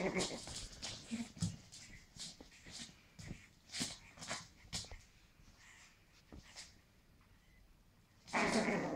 I don't know.